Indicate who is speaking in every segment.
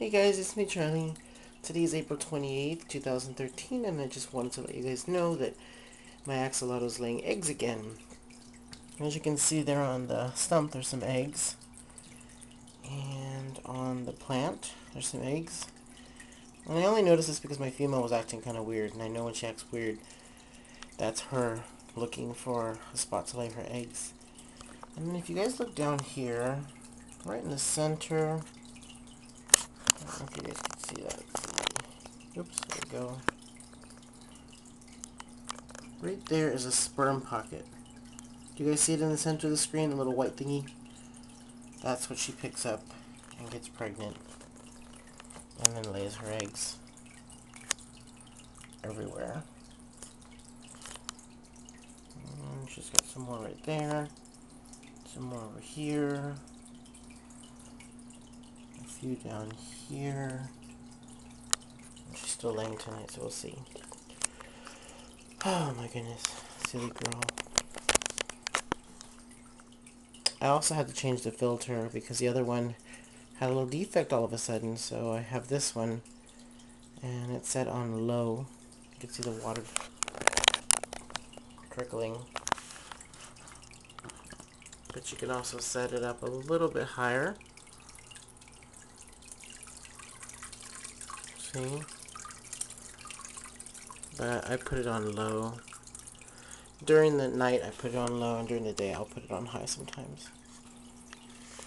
Speaker 1: Hey guys, it's me Charlie. Today is April 28th, 2013, and I just wanted to let you guys know that my axolotl is laying eggs again. As you can see there on the stump, there's some eggs. And on the plant, there's some eggs. And I only noticed this because my female was acting kind of weird, and I know when she acts weird, that's her looking for a spot to lay her eggs. And then if you guys look down here, right in the center, if you guys can see that. Oops, there we go. Right there is a sperm pocket. Do you guys see it in the center of the screen, the little white thingy? That's what she picks up and gets pregnant. And then lays her eggs everywhere. And she's got some more right there. Some more over here few down here. She's still laying tonight, so we'll see. Oh my goodness, silly girl. I also had to change the filter because the other one had a little defect all of a sudden, so I have this one and it's set on low. You can see the water trickling. But you can also set it up a little bit higher. But I put it on low. During the night I put it on low and during the day I'll put it on high sometimes.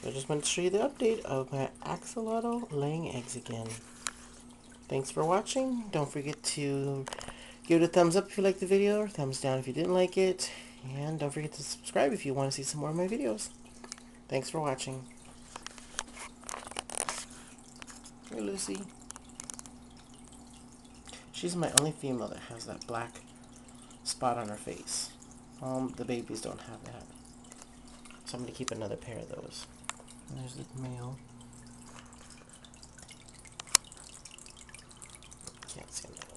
Speaker 1: I just wanted to show you the update of my axolotl laying eggs again. Thanks for watching. Don't forget to give it a thumbs up if you liked the video or thumbs down if you didn't like it. And don't forget to subscribe if you want to see some more of my videos. Thanks for watching. Hey Lucy. She's my only female that has that black spot on her face. Um, the babies don't have that. So I'm going to keep another pair of those. And there's the male. Can't see him